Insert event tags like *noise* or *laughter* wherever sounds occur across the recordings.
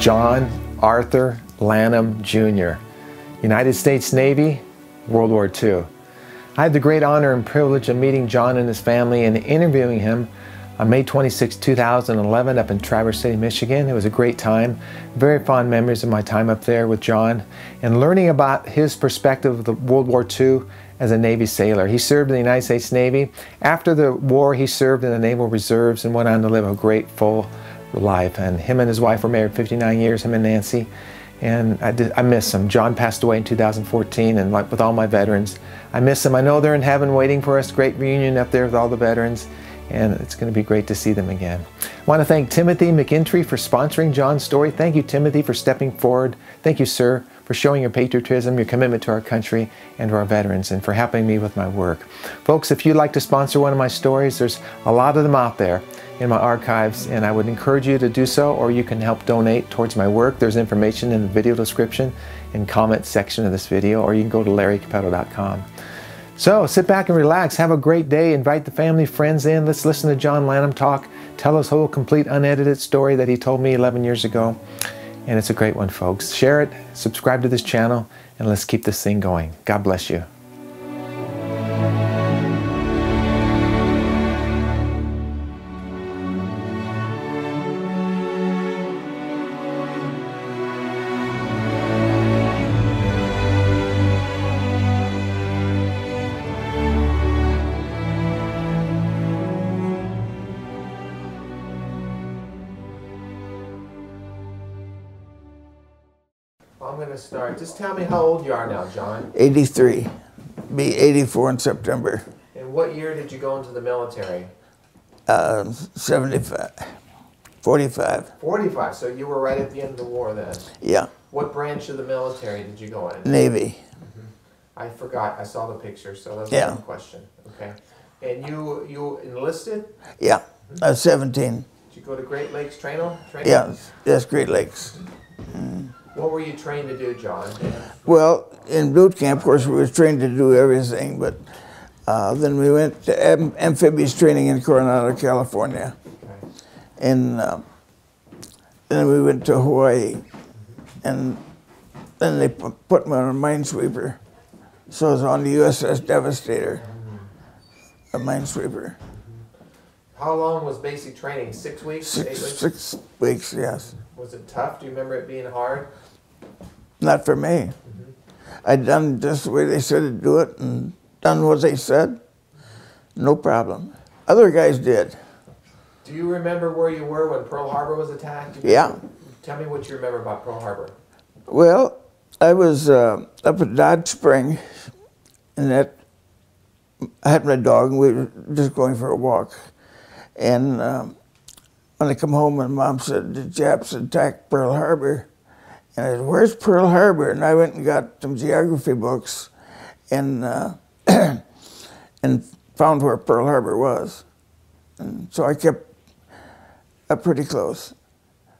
John Arthur Lanham Jr., United States Navy, World War II. I had the great honor and privilege of meeting John and his family and interviewing him on May 26, 2011 up in Traverse City, Michigan. It was a great time. Very fond memories of my time up there with John and learning about his perspective of the World War II as a Navy sailor. He served in the United States Navy. After the war, he served in the Naval Reserves and went on to live a great, full life. And him and his wife were married 59 years, him and Nancy. And I, did, I miss him. John passed away in 2014, and like with all my veterans, I miss him. I know they're in heaven waiting for us. Great reunion up there with all the veterans and it's going to be great to see them again. I want to thank Timothy McIntry for sponsoring John's story. Thank you, Timothy, for stepping forward. Thank you, sir, for showing your patriotism, your commitment to our country and to our veterans, and for helping me with my work. Folks, if you'd like to sponsor one of my stories, there's a lot of them out there in my archives, and I would encourage you to do so, or you can help donate towards my work. There's information in the video description and comment section of this video, or you can go to larrycappetto.com. So sit back and relax. Have a great day. Invite the family, friends in. Let's listen to John Lanham talk. Tell his whole complete unedited story that he told me 11 years ago. And it's a great one, folks. Share it, subscribe to this channel, and let's keep this thing going. God bless you. Tell me how old you are now, John. 83. Be 84 in September. And what year did you go into the military? Uh, 75. 45. 45. So you were right at the end of the war then. Yeah. What branch of the military did you go in? Navy. I forgot. I saw the picture, so that's Yeah. one question. Okay. And you you enlisted? Yeah. I was 17. Did you go to Great Lakes training? training? Yeah. That's Great Lakes. What were you trained to do, John? Well, in boot camp, of course, we were trained to do everything, but uh, then we went to am- amphibious training in Coronado, California. Okay. And uh, then we went to Hawaii. And then they put me on a minesweeper. So I was on the USS Devastator, a minesweeper. How long was basic training? Six weeks? Six, weeks? six weeks, yes. Was it tough? Do you remember it being hard? Not for me. I'd done just the way they said to do it and done what they said. No problem. Other guys did. Do you remember where you were when Pearl Harbor was attacked? Yeah. Tell me what you remember about Pearl Harbor. Well, I was uh, up at Dodge Spring, and that I had my dog, and we were just going for a walk. And um, when I come home, my mom said the Japs attacked Pearl Harbor, and I said, "Where's Pearl Harbor?" And I went and got some geography books, and uh, *clears throat* and found where Pearl Harbor was. And so I kept up pretty close.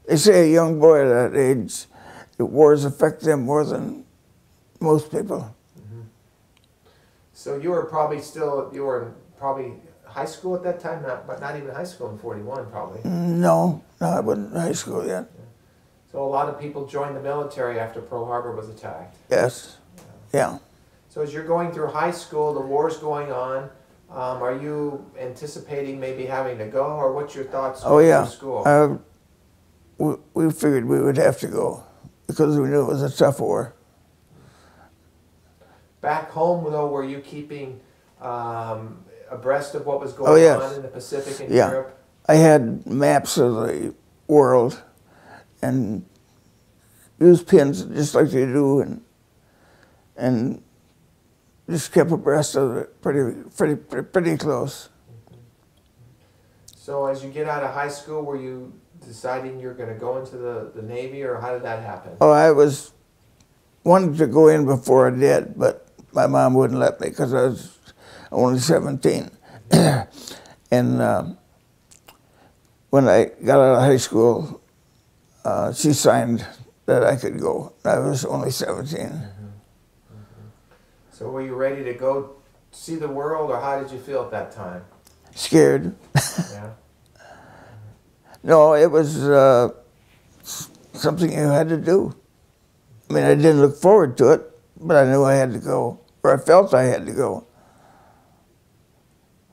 They say a young boy at that age, the wars affect them more than most people. So you were probably still you were probably high school at that time, not but not even high school in '41 probably. No, no, I wasn't in high school yet. So a lot of people joined the military after Pearl Harbor was attacked. Yes, yeah. So as you're going through high school, the war's going on. Um, are you anticipating maybe having to go, or what's your thoughts? Oh yeah. School. Uh, we, we figured we would have to go because we knew it was a tough war. Back home, though, were you keeping um, abreast of what was oh, going Oh, yes. on in the Pacific and Yeah. Europe? I had maps of the world and used pins just like they do and and just kept abreast of it pretty pretty pretty, pretty close. So as you get out of high school, were you deciding you're going to go into the, the Navy, or how did that happen? Oh, I was wanted to go in before I did, but my mom wouldn't let me because I was only 17. *clears throat* and um, when I got out of high school, uh, she signed that I could go. I was only 17. So were you ready to go see the world, or how did you feel at that time? Scared. Yeah. *laughs* No, it was uh, something you had to do. I mean, I didn't look forward to it, but I knew I had to go, or I felt I had to go.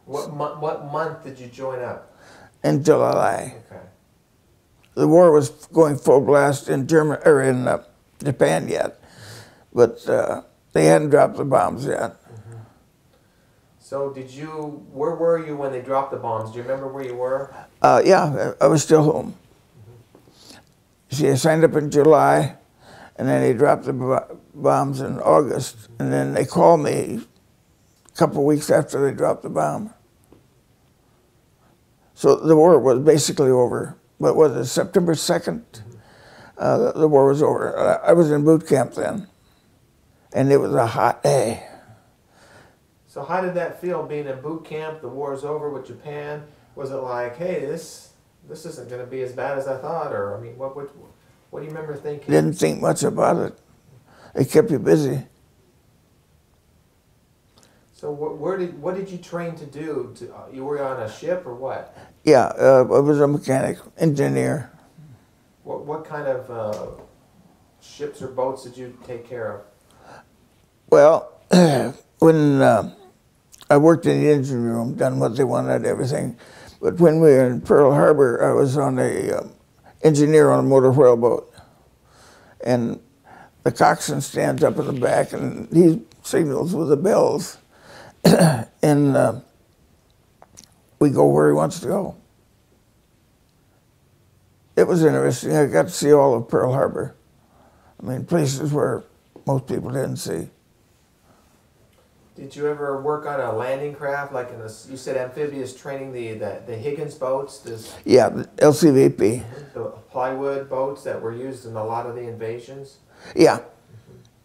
What, mo- what month did you join up? In July, Okay. the war was going full blast in Germany or in uh, Japan yet, but uh, they hadn't dropped the bombs yet. So did you, where were you when they dropped the bombs? Do you remember where you were? Uh, yeah, I was still home. See, I signed up in July, and then they dropped the bo- bombs in August, and then they called me a couple of weeks after they dropped the bomb. So the war was basically over. What was it, September 2nd? Uh, the, war was over. I was in boot camp then, and it was a hot day. So how did that feel being in boot camp? The war is over with Japan. Was it like, hey, this this isn't going to be as bad as I thought, or I mean, what what what do you remember thinking? Didn't think much about it. It kept you busy. So wh- where did what did you train to do? To, uh, you were on a ship or what? Yeah, uh, I was a mechanic, engineer. What what kind of uh, ships or boats did you take care of? Well, *clears throat* when uh, I worked in the engine room, done what they wanted, everything. But when we were in Pearl Harbor, I was on a um, engineer on a motor whaleboat, and the coxswain stands up in the back and he signals with the bells, *coughs* and uh, we go where he wants to go. It was interesting. I got to see all of Pearl Harbor. I mean, places where most people didn't see. Did you ever work on a landing craft like in this? You said amphibious training, the the, the Higgins boats, this, Yeah, the LCVP. the plywood boats that were used in a lot of the invasions. Yeah,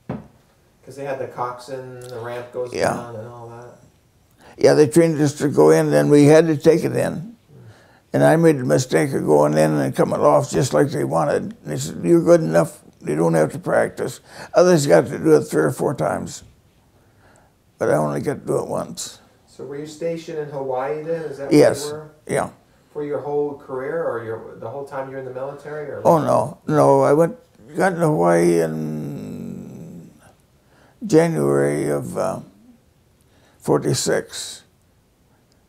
Because they had the coxswain, the ramp goes Yeah. down, and all that. Yeah, they trained us to go in, then we had to take it in. And I made the mistake of going in and coming off just like they wanted. And they said, You're good enough, you don't have to practice. Others got to do it three or four times. But I only got to do it once. So were you stationed in Hawaii then? Is that Yes. where you were Yeah. for your whole career, or your the whole time you're in the military? Or Oh, no, no, I went, got to Hawaii in January of uh, 46.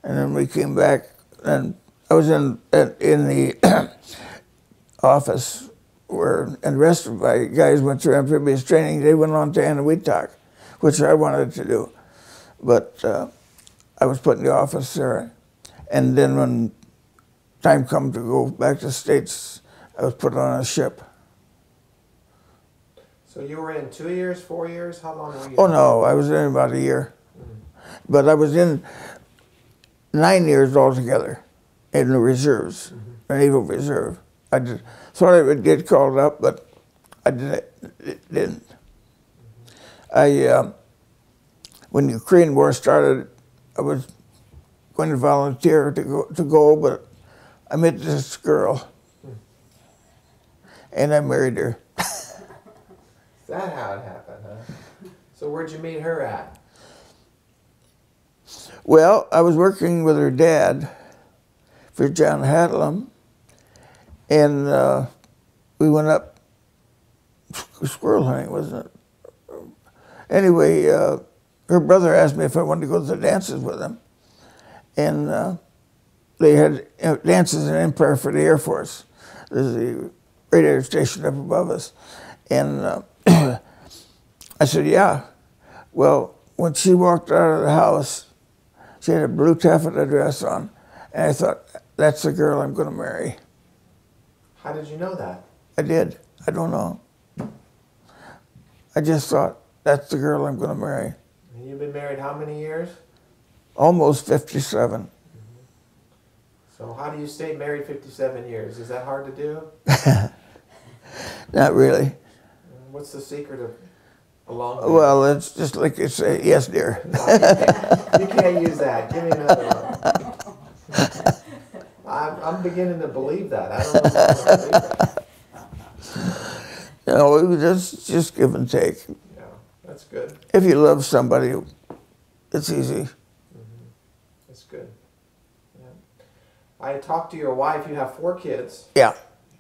And then we came back, and I was in in the *clears throat* office where, and the rest of my guys went through amphibious training. They went on to Anahuac, which I wanted to do. But uh, I was put in the office there. And then when time come to go back to the States, I was put on a ship. So you were in two years, four years? How long were you? Oh no, I was in about a year. But I was in nine years altogether in the reserves, mm-hmm. the Naval Reserve. I just thought I would get called up, but I didn't. Mm-hmm. I, um, when the Korean War started, I was going to volunteer to go, to go, but I met this girl, hmm. and I married her. *laughs* Is that how it happened, huh? So where'd you meet her at? Well, I was working with her dad for John Hadlam, and uh, we went up squirrel hunting, wasn't it? Anyway, uh, her brother asked me if I wanted to go to the dances with him, and uh, they had uh, dances in Empire for the Air Force. There's a radio station up above us, and uh, *clears throat* I said, "Yeah." Well, when she walked out of the house, she had a blue taffeta dress on, and I thought, "That's the girl I'm going to marry." How did you know that? I did. I don't know. I just thought, "That's the girl I'm going to marry." And you've been married how many years? Almost 57. Mm-hmm. So how do you stay married 57 years? Is that hard to do? *laughs* Not really. What's the secret of a long? Well, it's just like you uh, say, yes, dear. *laughs* you can't use that. Give me another one. *laughs* I'm, I'm beginning to believe that. I don't know if I believe that. You know, it was just, just give and take. Yeah, that's good. If you love somebody, it's easy. Mm-hmm. That's good. Yeah. I talked to your wife. You have four kids, Yeah.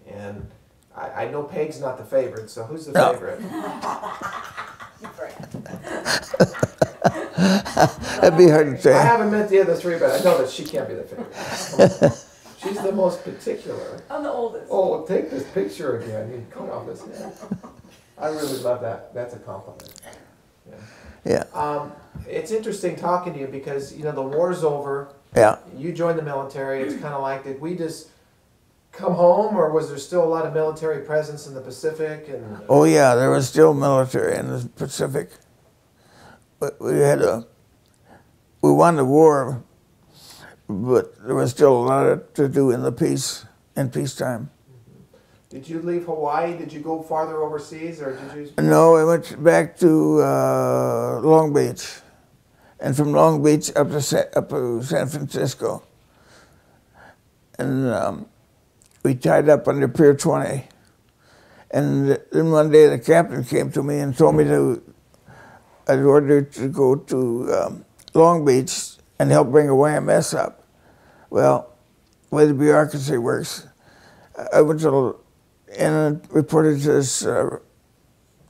and I, I know Peg's not the favorite, so who's the No. favorite? *laughs* That'd be hard to I haven't met the other three, but I know that she can't be the favorite. She's the most particular. I'm the oldest. Oh, take this picture again. You cut off his head. I really love that. That's a compliment. Yeah, Um, it's interesting talking to you because you know the war's over. yeah. You joined the military. It's kind of like did we just come home, or was there still a lot of military presence in the Pacific? And Oh yeah, there was still military in the Pacific. But we had a, we won the war, but there was still a lot to do in the peace, in peacetime. did you leave Hawaii? Did you go farther overseas, or did you? No, I went back to uh, Long Beach, and from Long Beach up to Sa- up to San Francisco, and um, we tied up under Pier 20. And then one day the captain came to me and told me to, I was ordered to go to um, Long Beach and help bring a YMS up. Well, the way the bureaucracy works, I went to and reported to this uh,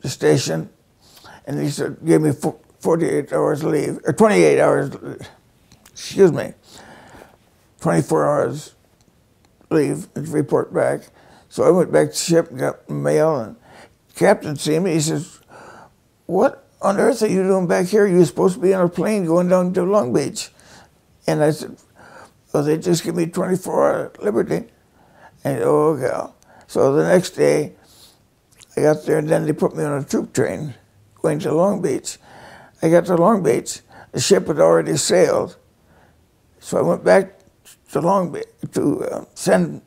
station, and he said, gave me 48 hours leave, or 28 hours, excuse me, 24 hours leave to report back. So I went back to ship and got mail, and captain seen me. He says, "What on earth are you doing back here? You're supposed to be on a plane going down to Long Beach." And I said, "Well, they just give me 24-hour liberty." And "Oh, gal." So the next day, I got there, and then they put me on a troop train going to Long Beach. I got to Long Beach. The ship had already sailed, so I went back to Long to uh, San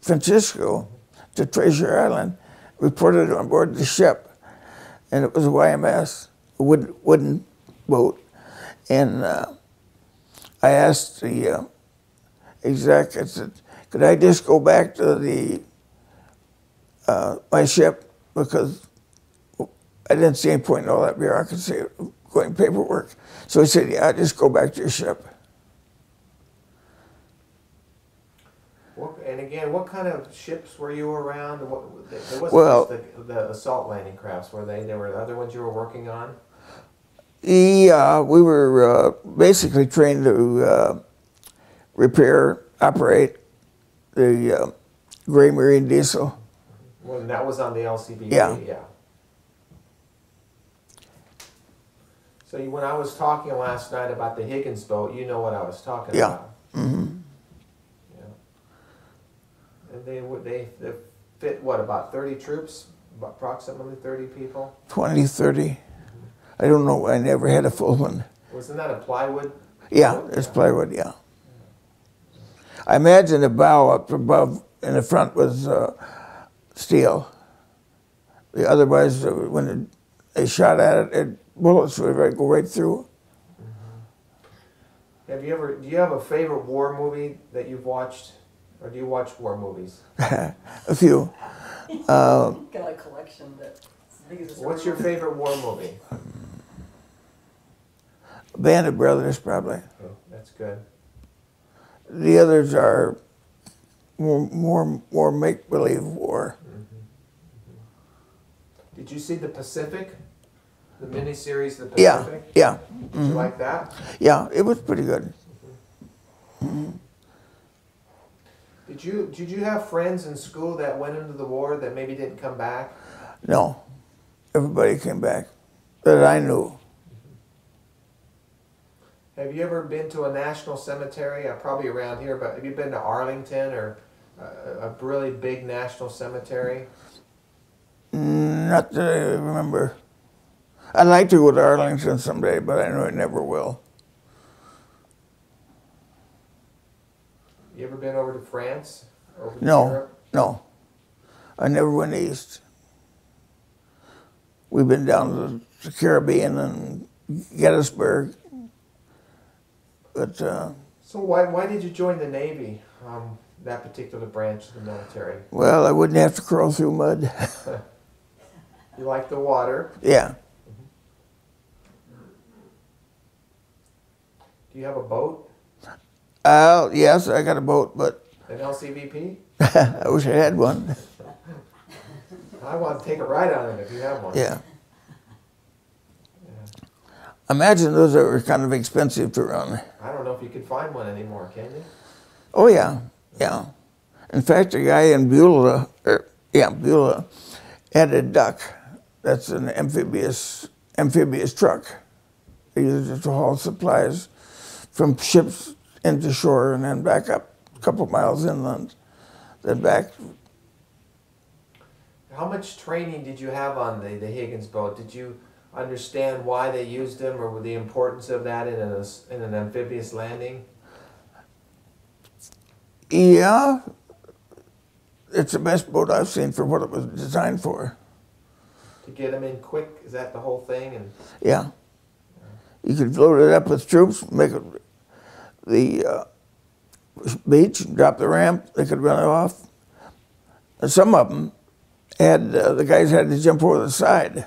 Francisco to Treasure Island, reported on board the ship, and it was a YMS, a wood, wooden boat, and uh, I asked the uh, exec, I said, could I just go back to the uh, my ship because I didn't see any point in all that bureaucracy going paperwork. So he said, yeah, I just go back to your ship. What, and again, what kind of ships were you around? What, there wasn't Well- just the, the assault landing crafts, were they? There were other ones you were working on. Yeah, we were uh, basically trained to uh, repair, operate the uh, Gray Marine diesel. Well, that was on the LCB. Yeah. Yeah. So you, when I was talking last night about the Higgins boat, you know what I was talking Yeah. about. Mm-hmm. Yeah. And they would they, they fit what about thirty troops, About approximately thirty people. 20, 30. I don't know, I never had a full one. Wasn't that a plywood? Yeah, boat? it's plywood, yeah. I imagine the bow up above in the front was uh, steel. The otherwise, uh, when it, they shot at it, it, bullets would right, go right through. Have you ever? Do you have a favorite war movie that you've watched, or do you watch war movies? *laughs* A few. *laughs* Uh, Got a collection that. What's your favorite war movie? Band of Brothers, probably. Oh, that's good. The others are more, more, more make believe war. Mm-hmm, mm-hmm. Did you see the Pacific? The miniseries, The Yeah, Pacific? yeah, Did you mm-hmm. like that? yeah. It was pretty good. Did you did you have friends in school that went into the war that maybe didn't come back? No, everybody came back that I knew. Have you ever been to a national cemetery? Uh, probably around here, but have you been to Arlington or uh, a really big national cemetery? Not that I remember. I'd like to go to Arlington someday, but I know I never will. You ever been over to France? Over to No, Europe? no. I never went east. We've been down to the Caribbean and Gettysburg. But uh, So why why did you join the Navy? Um, that particular branch of the military. well, I wouldn't have to crawl through mud. *laughs* You like the water. yeah. Do you have a boat? Uh, yes, I got a boat, but An LCVP? *laughs* I wish I had one. *laughs* I want to take a ride on it if you have one. Yeah. Imagine those were kind of expensive to run. I don't know if you could find one anymore, can you? Oh yeah, yeah. In fact, a guy in Beulah, er, yeah, Beulah, had a duck. That's an amphibious amphibious truck. They used it to haul supplies from ships into shore and then back up a couple miles inland, then back. How much training did you have on the, the Higgins boat? Did you understand why they used them or the importance of that in, a, in an amphibious landing? Yeah, it's the best boat I've seen for what it was designed for. To get them in quick, is that the whole thing? And Yeah. You could load it up with troops, make it the uh, beach, drop the ramp, they could run it off. And some of them had, uh, the guys had to jump over the side.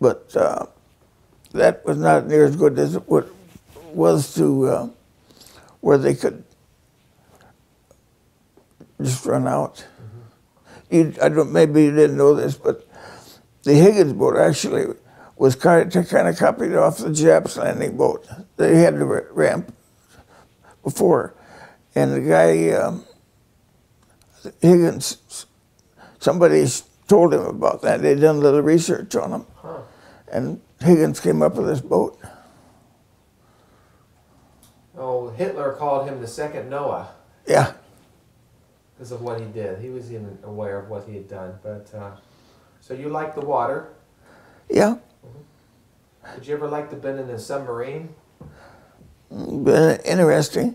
But uh, that was not near as good as it was to uh, where they could just run out. You, I don't, maybe you didn't know this, but the Higgins boat actually was kind of, kind of copied off the Japs landing boat. They had the ramp before, and the guy um, Higgins, somebody told him about that. They'd done a little research on him, Huh. and Higgins came up with this boat. oh, Hitler called him the second Noah Yeah, because of what he did. He was even aware of what he had done. But uh, so you like the water? yeah. Did you ever like to been in a submarine? Been interesting.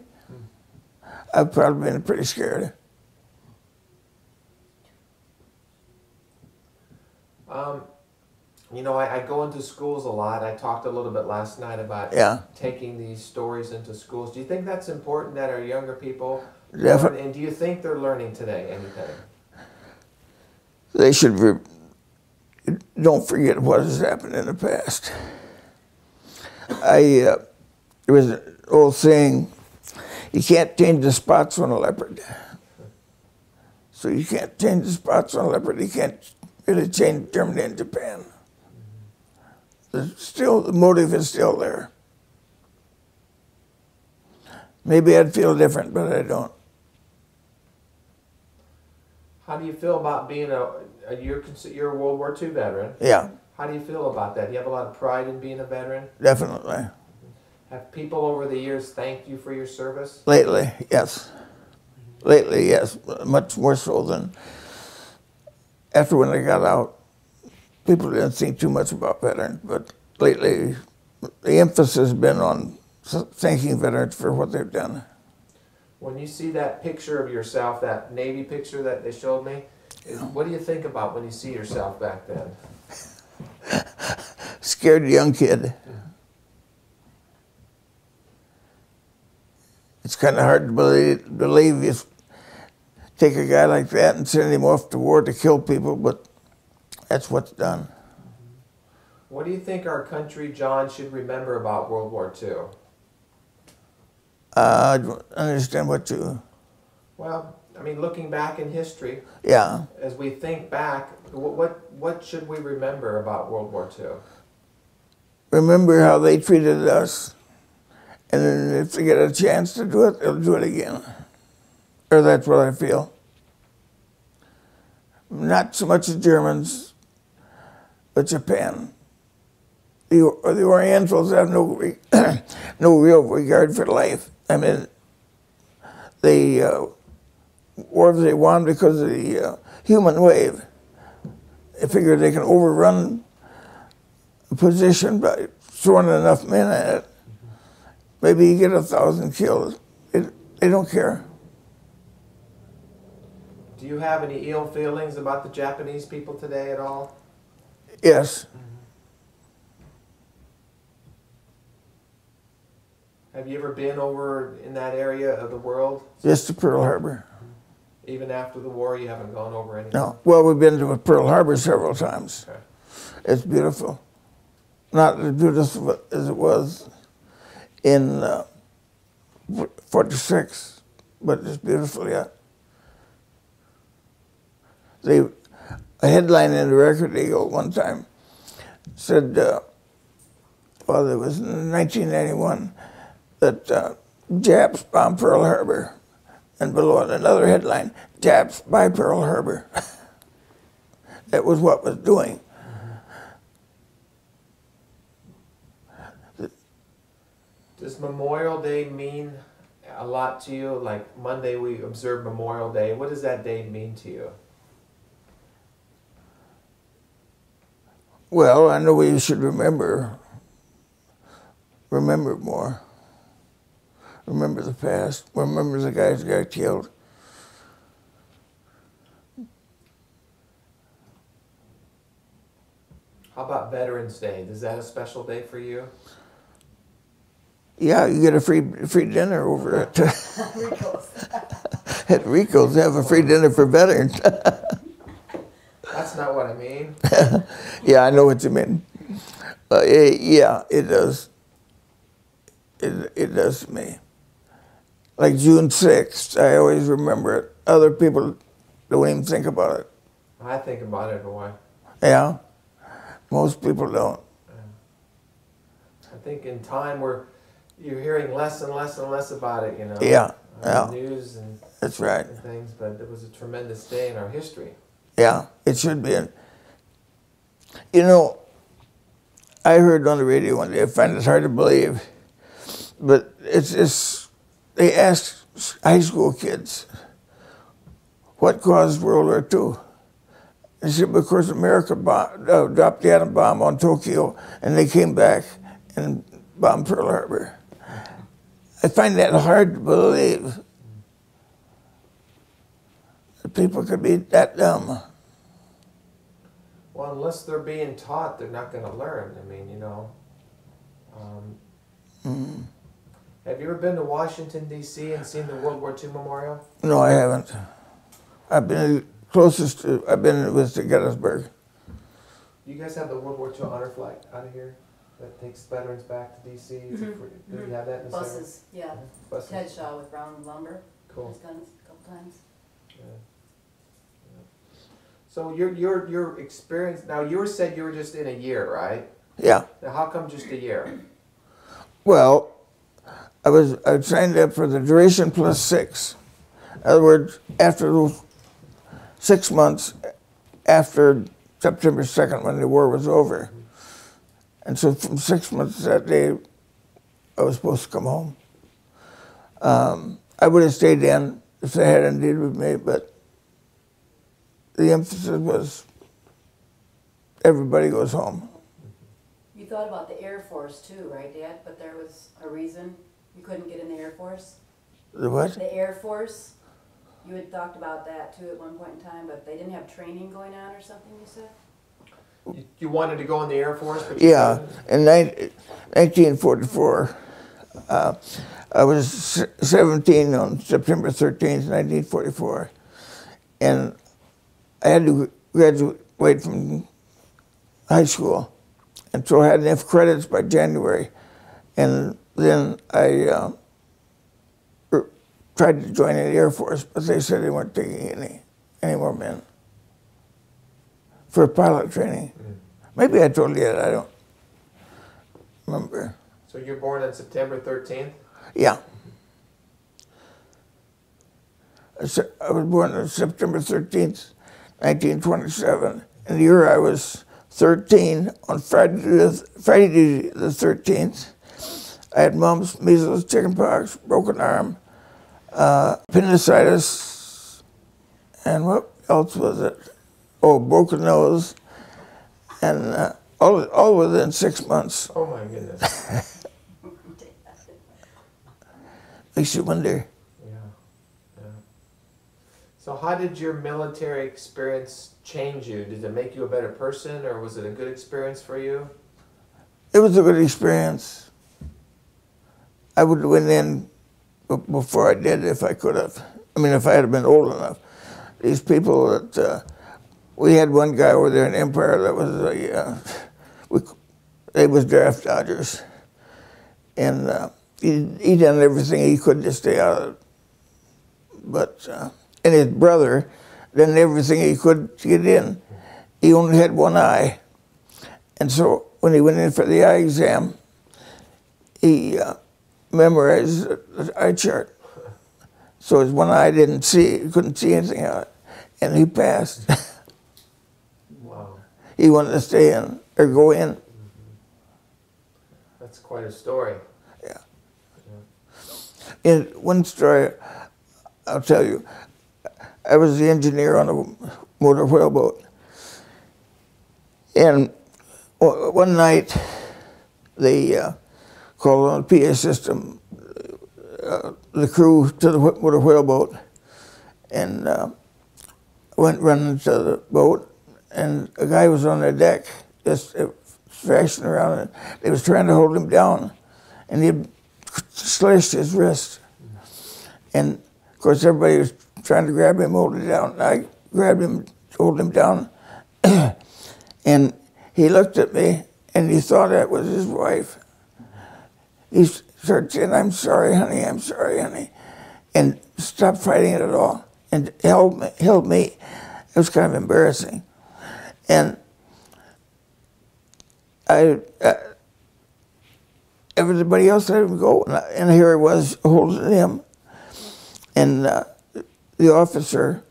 I've probably been pretty scared. Um, you know, I, I go into schools a lot. I talked a little bit last night about Yeah. taking these stories into schools. Do you think that's important that our younger people learn? And do you think they're learning today anything? they should re- don't forget what has happened in the past. I uh, there was an old saying, "You can't change the spots on a leopard." So you can't change the spots on a leopard. You can't really change Germany and Japan. There's still the motive is still there. Maybe I'd feel different, but I don't. How do you feel about being a, a you're, you're a World War II veteran? Yeah, How do you feel about that? Do you have a lot of pride in being a veteran? definitely. Have people over the years thanked you for your service? Lately, yes. Lately, yes. Much more so than after when I got out. People didn't think too much about veterans, but lately, the emphasis has been on thanking veterans for what they've done. When you see that picture of yourself, that Navy picture that they showed me, what do you think about when you see yourself back then? *laughs* Scared young kid. It's kind of hard to believe, believe you take a guy like that and send him off to war to kill people, but that's what's done. What do you think our country, John, should remember about World War II? Uh, I don't understand what you. Well, I mean, looking back in history, Yeah, as we think back, what what, what should we remember about World War II? remember how they treated us, and if they get a chance to do it, they'll do it again. Or that's what I feel. Not so much the Germans, but Japan. The, the Orientals have no *clears throat* no real regard for life. I mean, they uh, wars they won because of the uh, human wave. They figure they can overrun a position by throwing enough men at it. Maybe you get a thousand killed. It, they don't care. Do you have any ill feelings about the Japanese people today at all? Yes, mm-hmm. Have you ever been over in that area of the world? just to Pearl Harbor. Mm-hmm. Even after the war, you haven't gone over anything? No. Well, we've been to Pearl Harbor several times. Okay. It's beautiful. Not as beautiful as it was in uh, 46, but it's beautiful yet. They, a headline in the Record Eagle one time said, uh, well, it was in 1991, that uh, Japs bombed Pearl Harbor. And below it, another headline, Japs buy Pearl Harbor. *laughs* that was what was doing. Does Memorial Day mean a lot to you? Like Monday, we observe Memorial Day. What does that day mean to you? Well, I know we should remember, remember more. Remember the past. Remember the guys who got killed. How about Veterans Day? Is that a special day for you? Yeah, you get a free free dinner over at Rico's. at Rico's. They have a free dinner for veterans. That's not what I mean. *laughs* yeah, I know what you mean. Uh, eh, yeah, it does. It it does me. Like June sixth, I always remember it. Other people don't even think about it. I think about it, boy. Yeah, most people don't. I think in time we're you're hearing less and less and less about it. You know. Yeah, yeah. news and, That's right. and things, but it was a tremendous day in our history. Yeah, it should be. You know, I heard on the radio one day, I find it hard to believe, but it's just, they asked high school kids, what caused World War II? They said, because America bomb, uh, dropped the atom bomb on Tokyo and they came back and bombed Pearl Harbor. I find that hard to believe that people could be that dumb. Well, unless they're being taught, they're not going to learn. I mean, you know. Um, Mm-hmm. Have you ever been to Washington D.C. and seen the World War II memorial? No, I haven't. I've been closest to, I've been with the Gettysburg. You guys have the World War II honor flight out of here that takes veterans back to D.C. It's a Mhm. free- Do you have that in the center? Buses, yeah. Buses. Ted Shaw with Brown Lumber. Cool. He's done it a couple times. Yeah. Yeah. So your your your experience now you were said you were just in a year, right? Yeah. Now how come just a year? Well, I was I signed up for the duration plus six. In other words, after those six months after September 2nd when the war was over. And so from six months that day, I was supposed to come home. Um, I would have stayed in if they hadn't deal with me, but the emphasis was everybody goes home. You thought about the Air Force too, right, Dad? But there was a reason you couldn't get in the Air Force? The what? The Air Force, you had talked about that too at one point in time, but they didn't have training going on or something, you said? You, wanted to go in the Air Force, Yeah, couldn't? in 1944, uh, I was 17 on September 13th, 1944, and I had to graduate from high school, and so I had enough credits by January, and then I uh, tried to join the Air Force, but they said they weren't taking any any more men for pilot training. Maybe I told you that. I don't remember. So you're born on September 13th. Yeah. I I was born on September 13th, 1927. And the year I was 13, on Friday the, Friday the 13th, I had mumps, measles, chickenpox, broken arm, uh, appendicitis, and what else was it? Oh, broken nose, and uh, all, all within six months. Oh my goodness. *laughs* Makes you wonder. yeah. Yeah. So how did your military experience change you? Did it make you a better person, or was it a good experience for you? It was a good experience. I would have went in before I did if I could have. I mean, if I had been old enough. These people that uh, we had one guy over there in Empire that was a uh, we, they was draft dodgers, and uh, he he done everything he could to stay out of it. But uh, and his brother done everything he could to get in, he only had one eye. And so when he went in for the eye exam, he uh, memorized the eye chart. So his one eye didn't see, couldn't see anything on it. And he passed. *laughs* He wanted to stay in or go in. That's quite a story. In one story, I'll tell you, I was the engineer on a motor whaleboat. And one night, they uh, called on the PA system, uh, the crew to the motor whaleboat, and uh, went running to the boat, and a guy was on the deck, just uh, thrashing around, and they was trying to hold him down, and he slashed his wrist. And of course, everybody was trying to grab him, hold him down. I grabbed him, hold him down, *coughs* and he looked at me, and he thought that was his wife. He started saying, "I'm sorry, honey. I'm sorry, honey," and stopped fighting it at all, and held me. Held me. It was kind of embarrassing, and I. Uh, everybody else let him go, and, I, and here I was holding him, and uh, the officer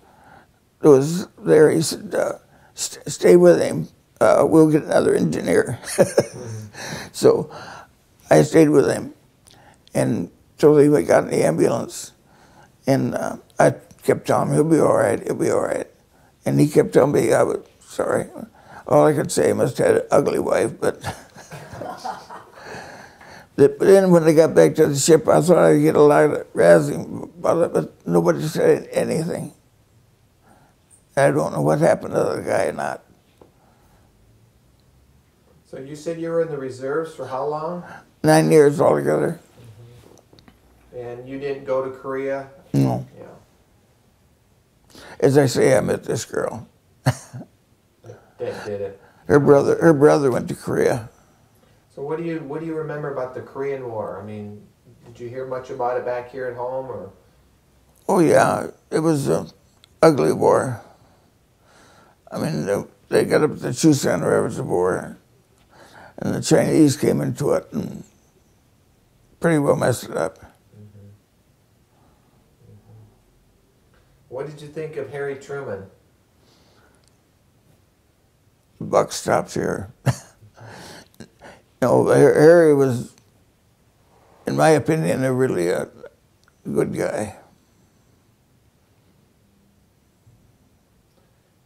was there. He said, uh, St- "Stay with him. Uh, we'll get another engineer." *laughs* so I stayed with him, and till he got in the ambulance, and uh, I kept telling him he'll be all right. He'll be all right, and he kept telling me I was sorry. All I could say, must have had an ugly wife, but. *laughs* But then when they got back to the ship, I thought I'd get a lot of razzing about it, but nobody said anything. I don't know what happened to the guy or not. So you said you were in the reserves for how long? Nine years altogether. Mm-hmm. And you didn't go to Korea? No. Yeah. As I say, I met this girl. *laughs* Did it. Her brother, her brother went to Korea. So what do you what do you remember about the Korean War? I mean, did you hear much about it back here at home or Oh yeah, it was an ugly war. I mean, they- they got up at the Chosin River Reservoir, and the Chinese came into it and pretty well messed it up. Mm-hmm. Mm-hmm. what did you think of Harry Truman? The buck stops here. no, Har- Harry was, in my opinion, a really a good guy.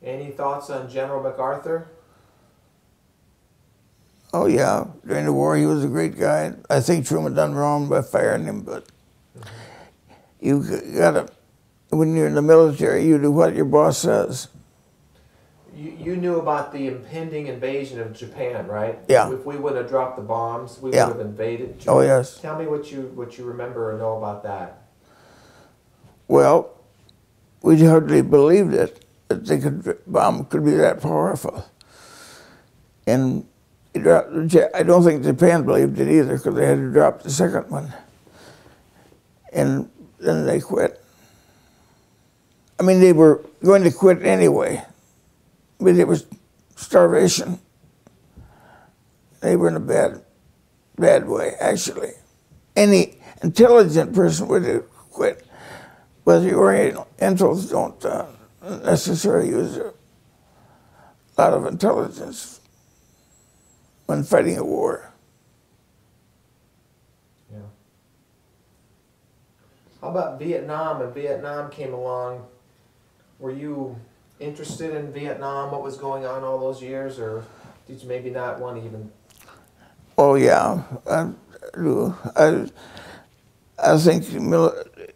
Any thoughts on General MacArthur? Oh yeah, during the war he was a great guy. I think Truman done wrong by firing him, but you gotta, when you're in the military, you do what your boss says. You, you knew about the impending invasion of Japan, right? Yeah. If we wouldn't have dropped the bombs, we Yeah. would have invaded. Japan. Oh yes. Tell me what you what you remember or know about that. Well, we hardly believed it that they could bomb could be that powerful. And dropped, I don't think Japan believed it either because they had to drop the second one. And then they quit. I mean, they were going to quit anyway, but it was starvation. They were in a bad, bad way, actually. Any intelligent person would have quit. But the Orientals don't uh, necessarily use a lot of intelligence when fighting a war. Yeah. How about Vietnam? When Vietnam came along, were you interested in Vietnam? What was going on all those years, or did you maybe not want to even? Oh yeah, I do. I, I think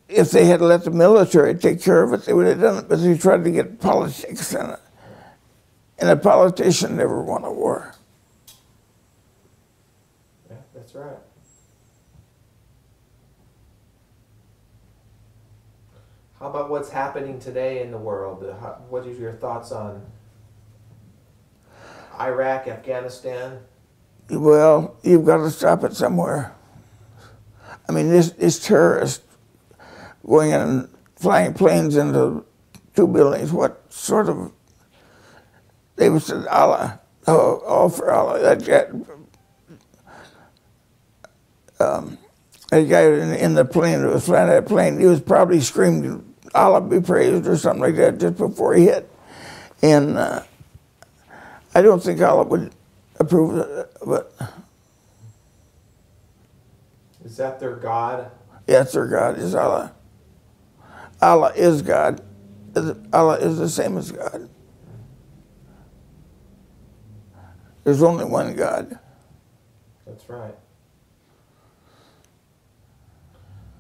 if they had let the military take care of it, they would have done it. But they tried to get politics in it, and a politician never won a war. Yeah, that's right. How about what's happening today in the world? What are your thoughts on Iraq, Afghanistan? Well, you've got to stop it somewhere. I mean, this, this terrorist going in and flying planes into two buildings, what sort of they would Allah, oh, all for Allah. That guy, um, guy in, in the plane that was flying that plane, he was probably screaming Allah be praised or something like that just before he hit. And uh, I don't think Allah would approve of it, but Is that their God? yes, their God is Allah. Allah is God. Allah is the same as God. There's only one God. That's right.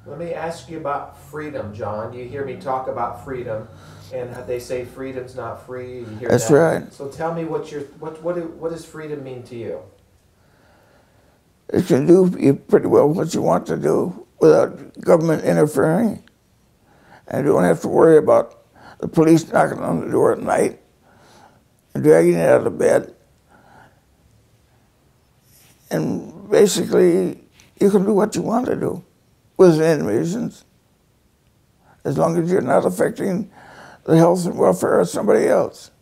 Let me ask you about freedom, John. You hear me talk about freedom, and they say freedom's not free. You hear That's that? right. So tell me what your what what do- what does freedom mean to you? It can do pretty well what you want to do without government interfering. And you don't have to worry about the police knocking on the door at night and dragging you out of bed. And basically, you can do what you want to do within reasons, as long as you're not affecting the health and welfare of somebody else.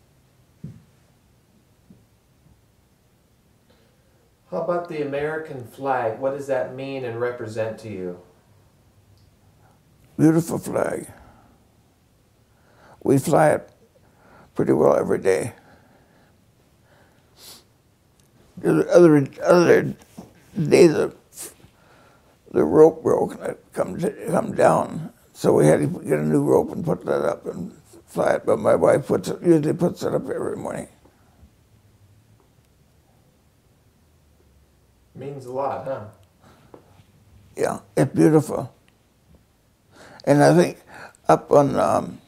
How about the American flag? What does that mean and represent to you? Beautiful flag. We fly it pretty well every day. The other other day the the rope broke and it come come down, so we had to get a new rope and put that up and fly it. But my wife puts it, usually puts it up every morning. Means a lot, huh? Yeah, it's beautiful. And I think up on um,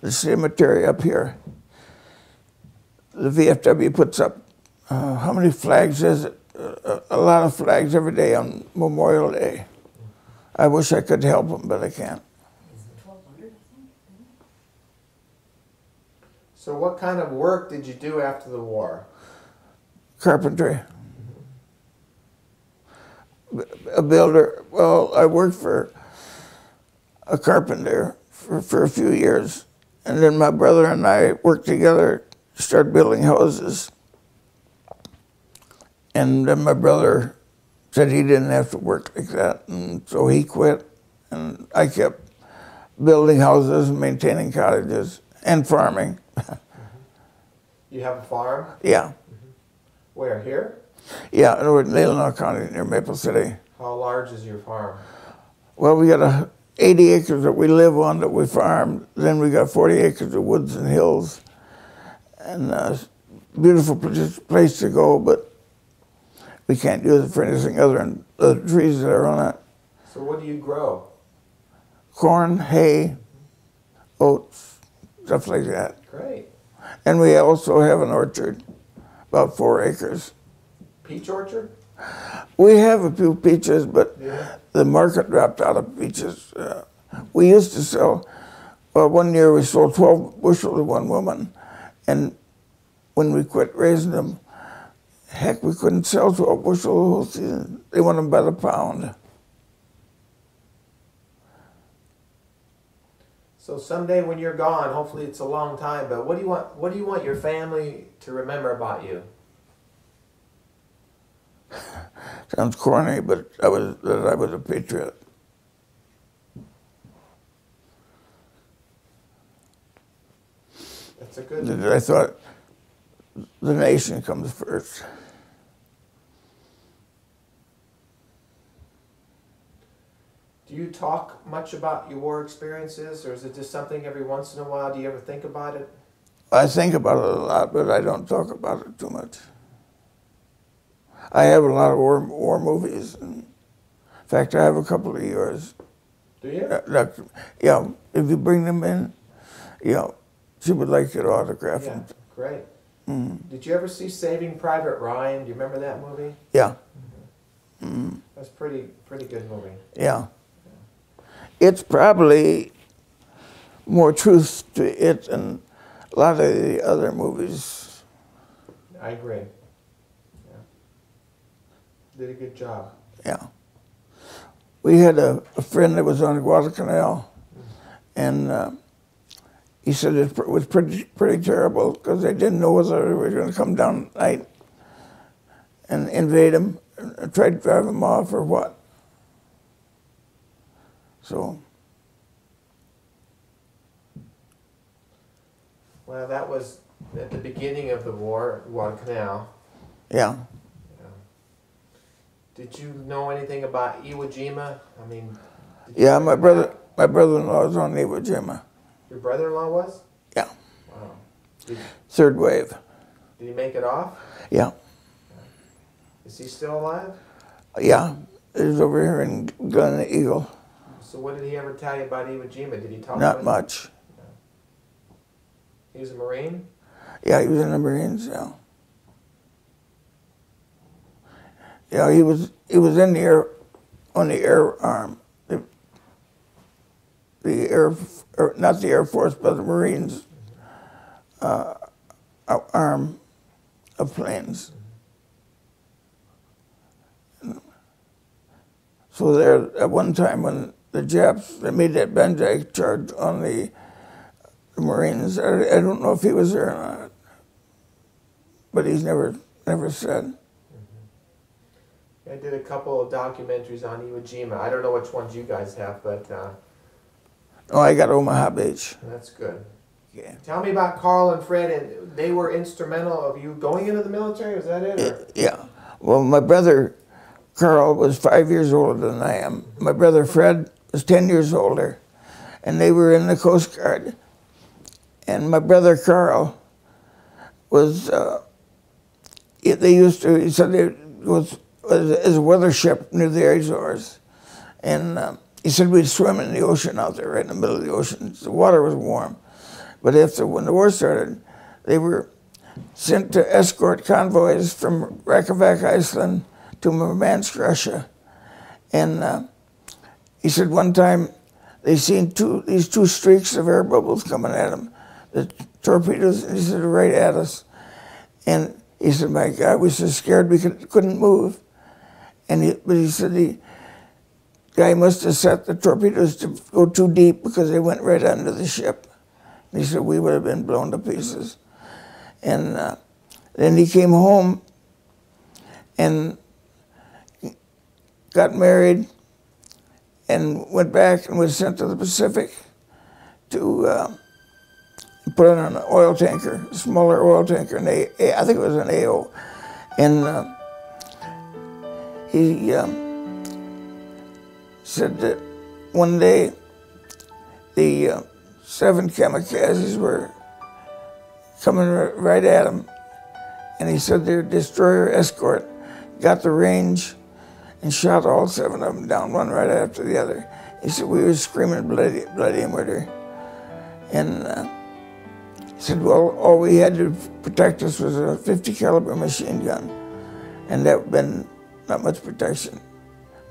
the cemetery up here, the VFW puts up, uh, how many flags is it? A lot of flags every day on Memorial Day. I wish I could help them, but I can't. Twelve hundred, I think. So what kind of work did you do after the war? Carpentry. A builder. Well, I worked for a carpenter for, for a few years. And then my brother and I worked together, started building houses. And then my brother said he didn't have to work like that. And so he quit. And I kept building houses and maintaining cottages and farming. You have a farm? yeah. Mm-hmm. Where? Here? Yeah, in Leelanau County near Maple City. How large is your farm? Well, we got a 80 acres that we live on that we farm. Then we got 40 acres of woods and hills, and a beautiful pl- place to go. But we can't use it for anything other than the trees that are on it: So what do you grow? corn, hay, oats, stuff like that. Great. And we also have an orchard, about four acres. Peach orchard? We have a few peaches, but Yeah. the market dropped out of peaches. Uh, we used to sell, well, one year we sold 12 bushels to one woman, and when we quit raising them, heck, we couldn't sell to a bushel the whole season. They want them by the pound. So someday when you're gone, hopefully it's a long time, but what do you want what do you want your family to remember about you? *laughs* Sounds corny, but I was that I was a patriot. That's a good I thought the nation comes first. Do you talk much about your war experiences or is it just something every once in a while? Do you ever think about it? I think about it a lot, but I don't talk about it too much. I have a lot of war, war movies. And in fact, I have a couple of yours. Do you? Uh. Yeah, if you bring them in, you know, she would like you to autograph Yeah, them. great. Did you ever see Saving Private Ryan? Do you remember that movie? Yeah, That's pretty pretty good movie. yeah. It's probably more truth to it than a lot of the other movies. I agree. Yeah. Did a good job. Yeah. We had a, a friend that was on Guadalcanal, and uh, he said it was pretty pretty terrible because they didn't know whether they were going to come down at night and invade him, try to drive him off or what. So Well, that was at the beginning of the war, Guadalcanal. yeah, Did you know anything about Iwo Jima? I mean, yeah. My brother my brother-in-law was on Iwo Jima. Your brother-in-law was? Yeah, Wow. Did, third wave. did he make it off? Yeah, Is he still alive? yeah. he's over here in Gun Eagle. So what did he ever tell you about Iwo Jima? Did he talk Not about much. He was a Marine? Yeah, he was in the Marines. Yeah. Yeah, he was. He was in the air, on the air arm, the, the air, or not the Air Force, but the Marines uh, arm of planes. So there, at one time when the Japs they made that Banzai charge on the Marines, I, I don't know if he was there or not, but he's never never said. I did a couple of documentaries on Iwo Jima. I don't know which ones you guys have, but uh, Oh, I got Omaha Beach. that's good. Yeah. Tell me about Carl and Fred, and they were instrumental of you going into the military. Was that it? Or? Yeah. Well, my brother Carl was five years older than I am. My brother Fred was ten years older, and they were in the Coast Guard. And my brother Carl was. Uh, they used to. He said it was was as a weather ship near the Azores, and um, he said we'd swim in the ocean out there, right in the middle of the ocean. The water was warm, but after when the war started, they were sent to escort convoys from Reykjavik, Iceland, to Murmansk, Russia. And uh, he said one time they seen two these two streaks of air bubbles coming at them, the torpedoes. He said right at us, and he said, "My God, we were so scared we could, couldn't move." And he, but he said the guy must have set the torpedoes to go too deep because they went right under the ship. And he said we would have been blown to pieces. And uh, then he came home and got married and went back and was sent to the Pacific to uh, put on an oil tanker, a smaller oil tanker, an a, a, I think it was an AO. And uh, he um, said that one day the uh, seven kamikazes were coming right at him. And he said their destroyer escort got the range and shot all seven of them down, one right after the other. He said we were screaming bloody, bloody murder. And uh, he said, well, all we had to protect us was a 50 caliber machine gun. And that been not much protection.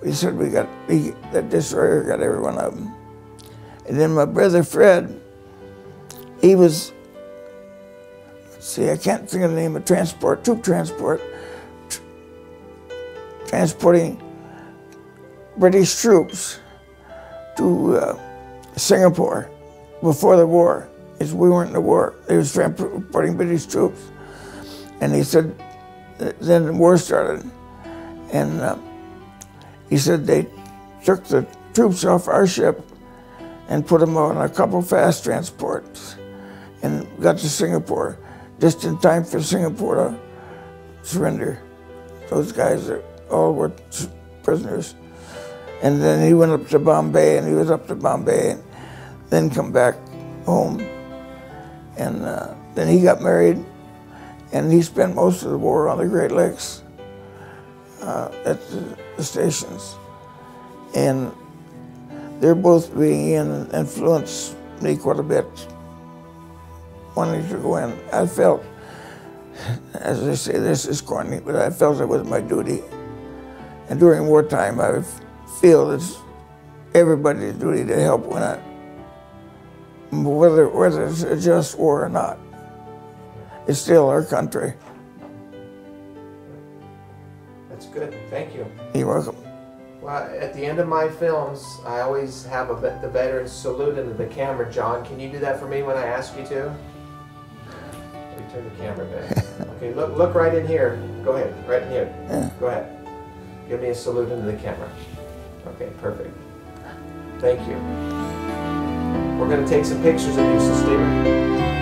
He said we got, he, that destroyer got every one of them. And then my brother Fred, he was see, I can't think of the name of transport, troop transport, tr- transporting British troops to uh, Singapore before the war. Is we weren't in the war. They was transporting British troops, and he said, then the war started, and uh, he said they took the troops off our ship and put them on a couple fast transports and got to Singapore just in time for Singapore to surrender. Those guys are, all were prisoners. And then he went up to Bombay, and he was up to Bombay, and then come back home. And uh, then he got married, and he spent most of the war on the Great Lakes uh, at the, the stations. And they're both being in influenced me quite a bit wanting to go in. I felt, *laughs* as I say, this is corny, but I felt it was my duty. And during wartime, I feel it's everybody's duty to help when I, whether, whether it's a just war or not. It's still our country. That's good. Thank you. You're welcome. Well, at the end of my films, I always have a, the veterans salute into the camera. John, can you do that for me when I ask you to? Return the camera back. *laughs* okay, look, look right in here. Go ahead, right in here. Yeah. Go ahead. Give me a salute into the camera. Okay, perfect. Thank you. We're going to take some pictures of you, so